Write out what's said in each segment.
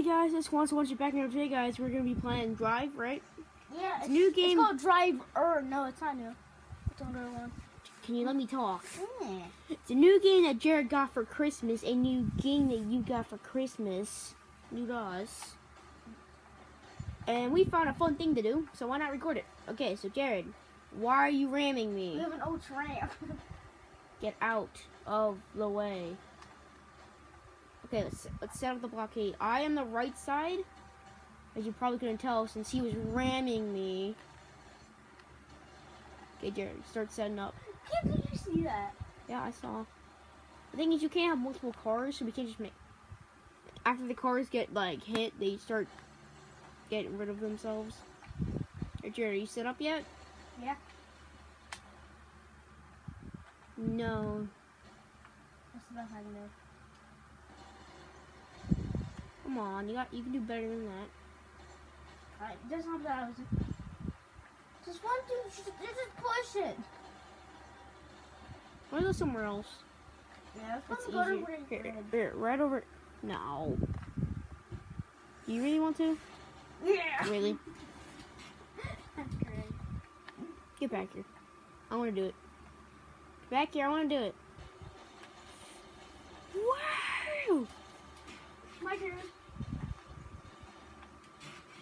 Hey guys, this wants to watch you back in today, guys. We're gonna be playing Drive, right? Yeah, It's a new game. It's called Driver. No, it's not new. It's another one. Can you let me talk? It's a new game that Jared got for Christmas. A new game that you got for Christmas. New to us. And we found a fun thing to do, so why not record it? Okay, so Jared, why are you ramming me? We have an old ramp. Get out of the way. Okay, let's let's set up the blockade. I am the right side, as you probably couldn't tell since he was ramming me. Okay, Jared, start setting up. Did you see that? Yeah, I saw. The thing is, you can't have multiple cars, so we can't just make. After the cars get like hit, they start getting rid of themselves. Hey, Jared, are you set up yet? Yeah. No. That's the best I can do. Come on, you got. You can do better than that. Alright, just not that I was. Just one, two, just, just push it. Wanna go somewhere else? Yeah, let's go to Here, here, right over. No. You really want to? Yeah. Really? That's great. Get back here. I want to do it. Get back here. I want to do it. Wow! My turn.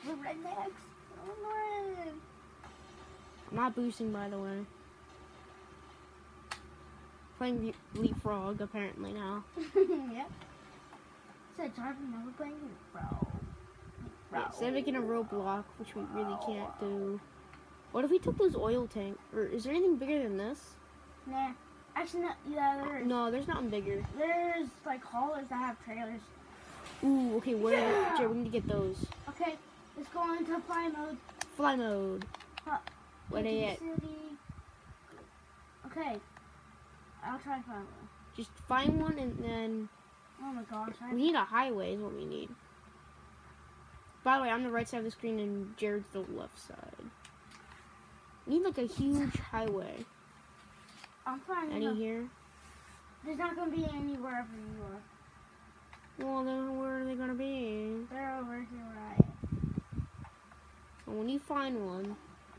The rednecks. Oh. I'm not boosting, by the way. Playing Le- leapfrog apparently now. yep. Said driving never playing bro. Yeah, instead of making a roadblock, which we really can't do. What if we took those oil tanks? Or is there anything bigger than this? Nah. Actually, no, yeah, there's No, there's nothing bigger. there's like haulers that have trailers. Ooh, okay, where? Yeah. Jared, we need to get those. Okay, let's to fly mode. Fly mode. Huh. They the. Okay. I'll try to find one. Just find one and then Oh my gosh. I, we need a highway is what we need. By the way, I'm the right side of the screen and Jared's the left side. We need like a huge highway. I'm finding Any here? There's not going to be any wherever you are. Well, then where are they gonna be? They're over here am. And when you find one,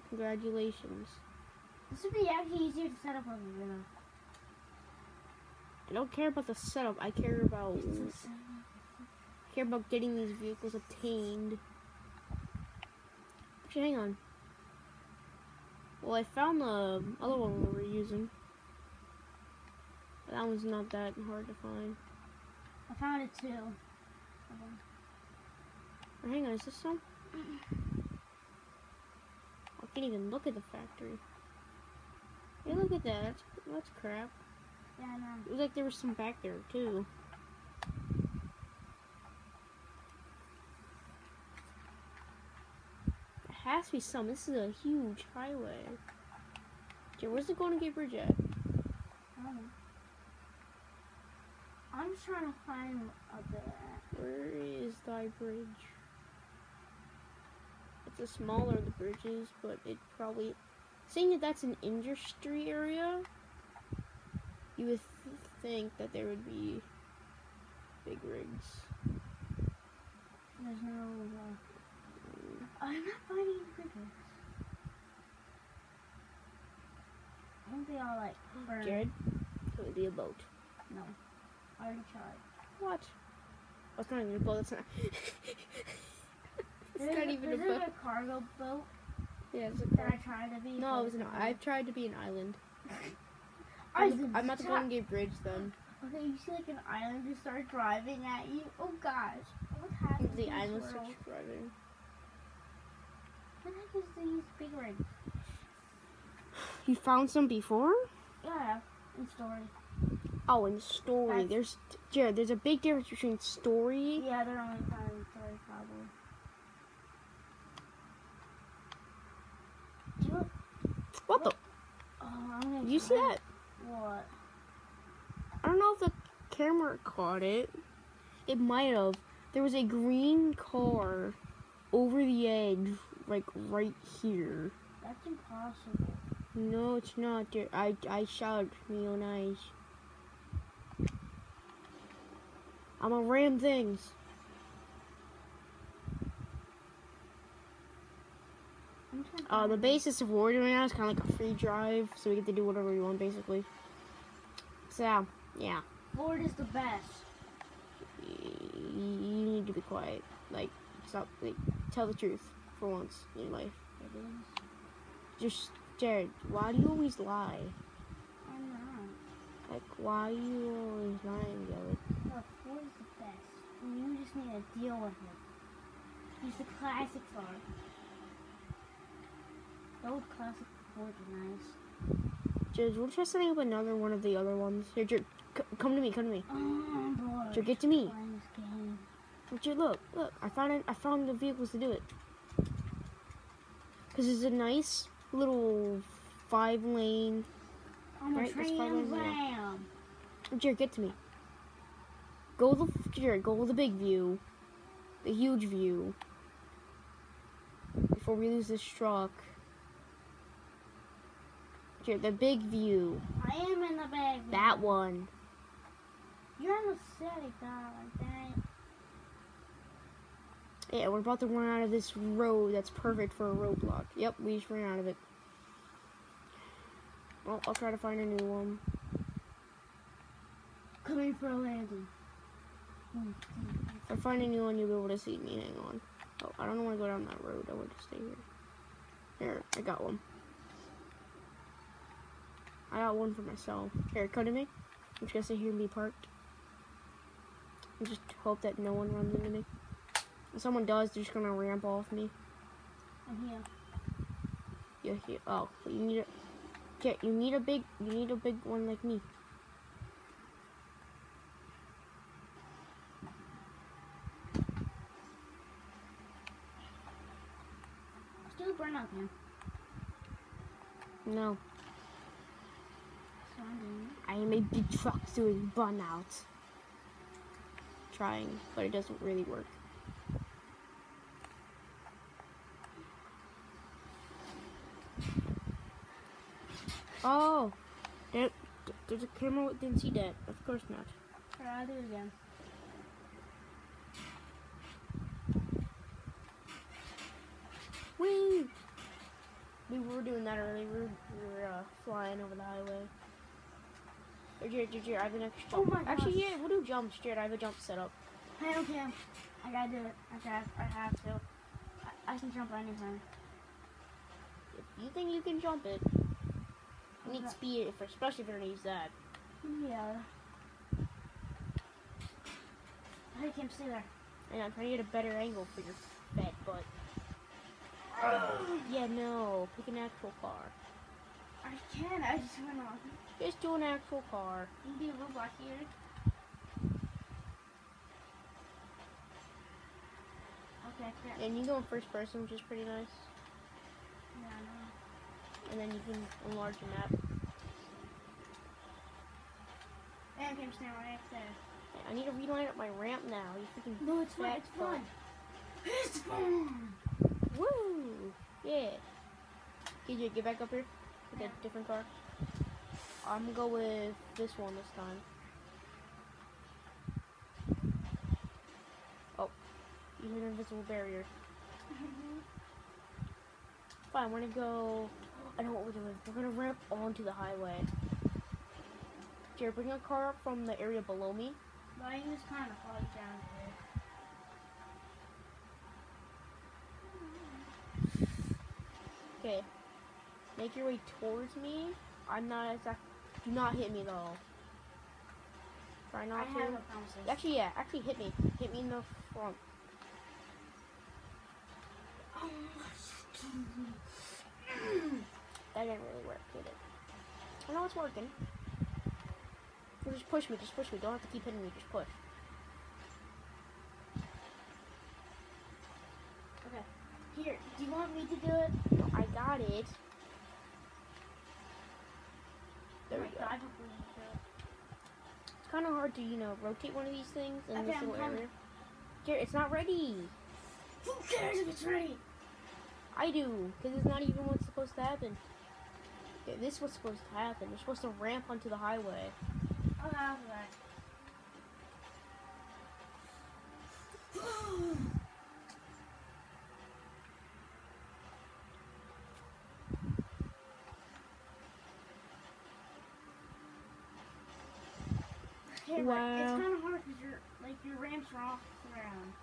congratulations. This would be actually easier to set up over there. I don't care about the setup. I care about I care about getting these vehicles obtained. Actually, hang on. Well, I found the other one we were using. But that one's not that hard to find. I found it too. On. Or hang on, is this some? I can't even look at the factory. Hey, look at that. That's that's crap. Yeah, I know. It was like there was some back there too. There has to be some. This is a huge highway. Okay, where's the Golden Gate Bridge at? I don't know. I'm just trying to find a there. Where is thy bridge? A smaller the bridges, but it probably. Seeing that that's an industry area, you would th- think that there would be big rigs. There's no. Uh, I'm not finding any crickets. I think they all like burn. Jared, it would be a boat. No. I already tried. What? Oh, it's not even a boat. It's not. it's not a- even a boat. a cargo boat Yeah, it's a cargo. I tried to be. No, it was an. not. I've tried to be an island. I'm, I'm at the Golden Gate Bridge then. Okay, you see like an island just start driving at you. Oh gosh, what happened? The island starts driving. What the heck is these big rigs? You found some before? Yeah, in story. Oh, in story. That's- There's Jared. There's a big difference between story. Yeah, they're only found in story probably. Do you, What the? oh, Did you see that? What? I don't know if the camera caught it. It might have. There was a green car over the edge, like right here. That's impossible. No, it's not. Jared. I I shot real nice. I'm gonna ram things. Uh, the basis of what we're doing now is kind of like a free drive, so we get to do whatever we want, basically. So, yeah. Ford is the best. You need to be quiet. Like, stop. Like, tell the truth for once in your life. Just, Jared, why do you always lie? I'm not. Like, why are you always lying, Jared? Look, Ford is the best. And you just need to deal with it. He's the classic are. Old classic are nice. Jared, we'll try setting up another one of the other ones. Here, Jared, c- come to me, come to me. Oh, Jared, get to me. Richard, look, look, I found it. I found the vehicles to do it. Cause it's a nice little five lane. I'm a Right, that's train probably- ram. Jared, get to me. Go the Jared, go the big view, the huge view. Before we lose this truck. The big view, I am in the bag. that one. You're in the city, God, like that. Yeah, we're about to run out of this road that's perfect for a roadblock. Yep, we just ran out of it. Well, I'll try to find a new one. Coming for a landing. If I find a new one, you'll be able to see me. Hang on. Oh, I don't want to go down that road. I want to stay here. Here, I got one. I got one for myself. Here, come to me. I'm just gonna sit here and be parked. And just hope that no one runs into me. If someone does, they're just gonna ramp off me. I'm here. Yeah, here. Oh, but you need a. Okay, you need a big. You need a big one like me. Do the burnout man. No, So I'm doing it. I am a big truck doing burnout. Trying, but it doesn't really work. Oh, there, there's a camera that didn't see that. Of course not. I'll do it again. Whee! We were doing that earlier. We were, we were uh, flying over the highway. Here, Jared, Jared, Jared, I have an extra Oh jump. my Actually, gosh. yeah, we'll do jumps, Jared. I have a jump set up. Hey, okay. I gotta do it. I got. I have to. I, I can jump anything. If you think you can jump it, you need speed, if, especially if you're gonna use that. Yeah. I can't stay there. And I'm trying to get a better angle for your fat butt. Oh. Yeah, no, pick an actual car. I can. I just went off. Just do an actual car. You can be a robot here. Okay, I. And you go in first person, which is pretty nice. Yeah, I know. And then you can enlarge the map. And I can stand right up there. I need to reline up my ramp now. You freaking No, it's fun. It's fun. It's fun. Woo! Yeah. Can you get back up here with a different car? I'm gonna go with this one this time. Oh, you hit an invisible barrier. Mm-hmm. Fine, we're gonna go. I know what we're doing. We're gonna ramp onto the highway. Jared, bring a car up from the area below me. Mine is kind of hard down here. Okay. Make your way towards me. I'm not exact. Do not hit me though. Try I not to. have. Actually, yeah. Actually, hit me. Hit me in the front. Um. That didn't really work, did it? I know it's working. Well, just push me. Just push me. Don't have to keep hitting me. Just push. Okay. Here, do you want me to do it? No, I got it. There we Oh my go. God, before you do it. It's kind of hard to, you know, rotate one of these things in Okay, this little area. Jared, it's not ready. Who cares if it's ready? I do, because it's not even what's supposed to happen. Okay, this is what's supposed to happen. You're supposed to ramp onto the highway. Oh, that was right. Okay, but Wow. it's kind of hard because your like your ramps are off the ground.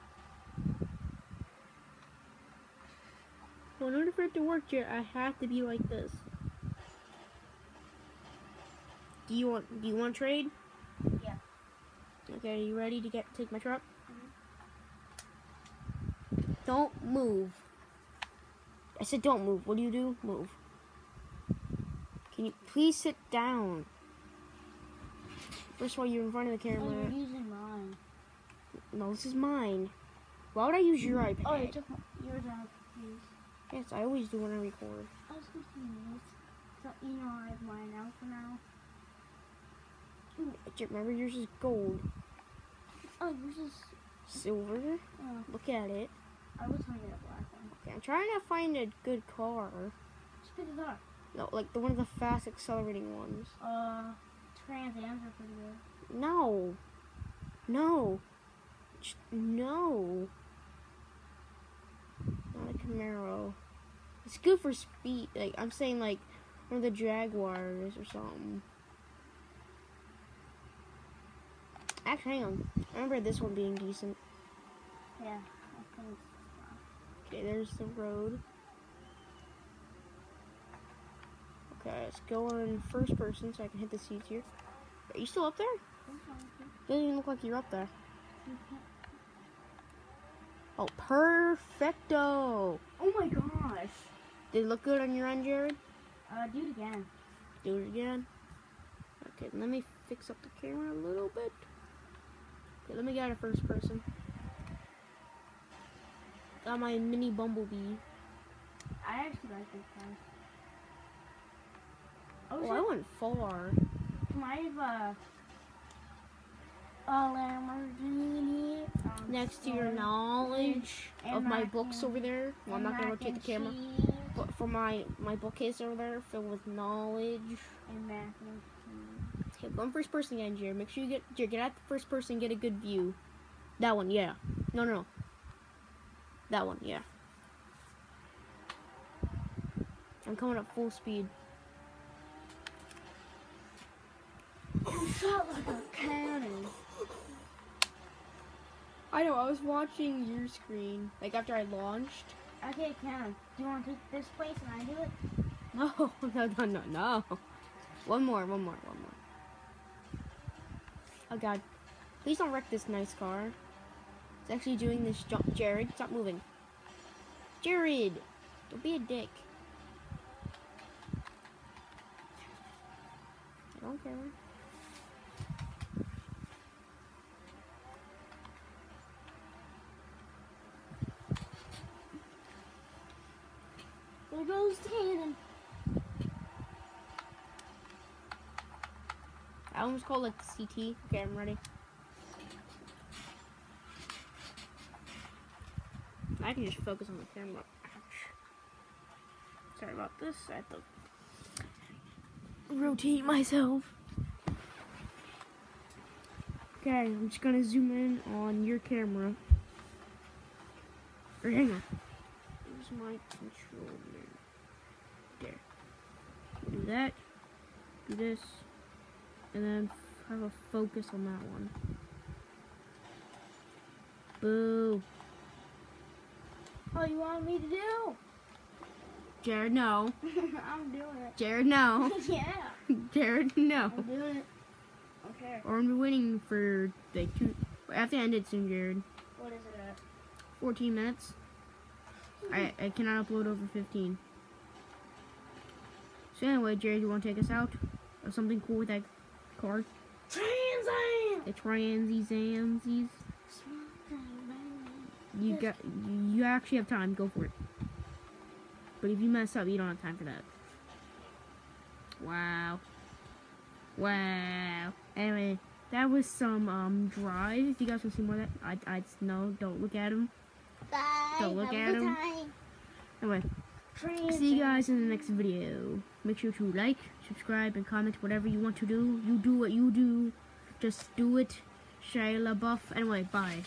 Well, in order for it to work, Jared, I have to be like this. Do you want? Do you want to trade? Yeah. Okay, are you ready to get take my truck? Mm-hmm. Don't move. I said don't move. What do you do? Move. Can you please sit down? First of all, you're in front of the camera. you're using mine. No, this is mine. Why would I use your iPad? Oh, you took my, yours out, please. Yes, I always do when I record. I was confused. So you know I have mine out for now. Remember, yours is gold. Oh, yours is. Silver. Oh, Look at it. I was trying to get a black one. Okay, I'm trying to find a good car. Just pick it up. No, like the one of the fast accelerating ones. Uh, Trans Ams are pretty good. No. No. No. Not a Camaro. It's good for speed. Like I'm saying, like one of the Jaguars or something. Actually, hang on. I remember this one being decent. Yeah, Okay, there's the road. Okay, let's go on first person so I can hit the seats here. Are you still up there? Doesn't even look like you're up there. Oh, perfecto! Oh my gosh. Did it look good on your end, Jared? Uh, do it again. Do it again. Okay, let me fix up the camera a little bit. Okay, let me get out of first person. Got my mini bumblebee. I actually like this one. Oh, Oh, I went far. I have a a Lamborghini. Um, Next to your knowledge of my mac books over there. Well, I'm not gonna rotate the camera. cheese But for my my bookcase over there, filled with knowledge. And mac and cheese. Okay, in first person again, Jared. Make sure you get Jared, get out the first person, get a good view. That one, yeah. No, no, no. That one, yeah. I'm coming up full speed. You like a cannon. I know. I was watching your screen, like after I launched. Okay, cannon. Do you want to take this place and I do it? No, no, no, no, no. One more, one more, one more. Oh God! Please don't wreck this nice car. It's actually doing this jump. Jared, stop moving. Jared, don't be a dick. I don't care. The cannon. I almost called like CT. Okay, I'm ready. I can just focus on the camera. Ouch. Sorry about this. I have to rotate myself. Okay, I'm just gonna zoom in on your camera. Or hang on. Where's my controller? Do that. Do this and then have a focus on that one. Boo. Oh, you want me to do? Jared, no. I'm doing it. Jared, no. yeah, Jared, no. I'm doing it. Okay. Or I'm waiting for like two. I have to end it soon, Jared. What is it at? 14 minutes. I, I cannot upload over 15. So anyway, Jared, you want to take us out? Or something cool with that card? Trans Am! The Transies Amsies. You got you actually have time, go for it. But if you mess up, you don't have time for that. Wow. Wow. Anyway, that was some um drive. If you guys want to see more of that, I I no, don't look at him. Bye. Don't look Have at good 'em. time. Anyway, see you guys in the next video. Make sure to like, subscribe, and comment whatever you want to do. You do what you do. Just do it. Shia LaBeouf. Anyway, bye.